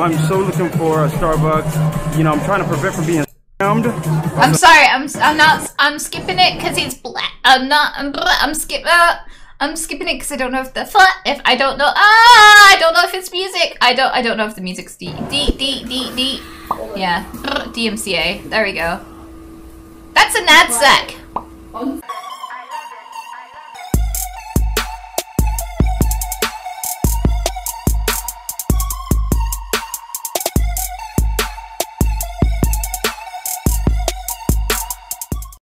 I'm so looking for a Starbucks. You know, I'm trying to prevent from being scammed. I'm sorry. I'm I'm not. I'm skipping it because it's black. I'm not. I'm I'm skip. Uh, I'm skipping it because I don't know if the if I don't know. Ah, I don't know if it's music. I don't. I don't know if the music's D D D D D. Yeah, DMCA. There we go. That's a NADSEC.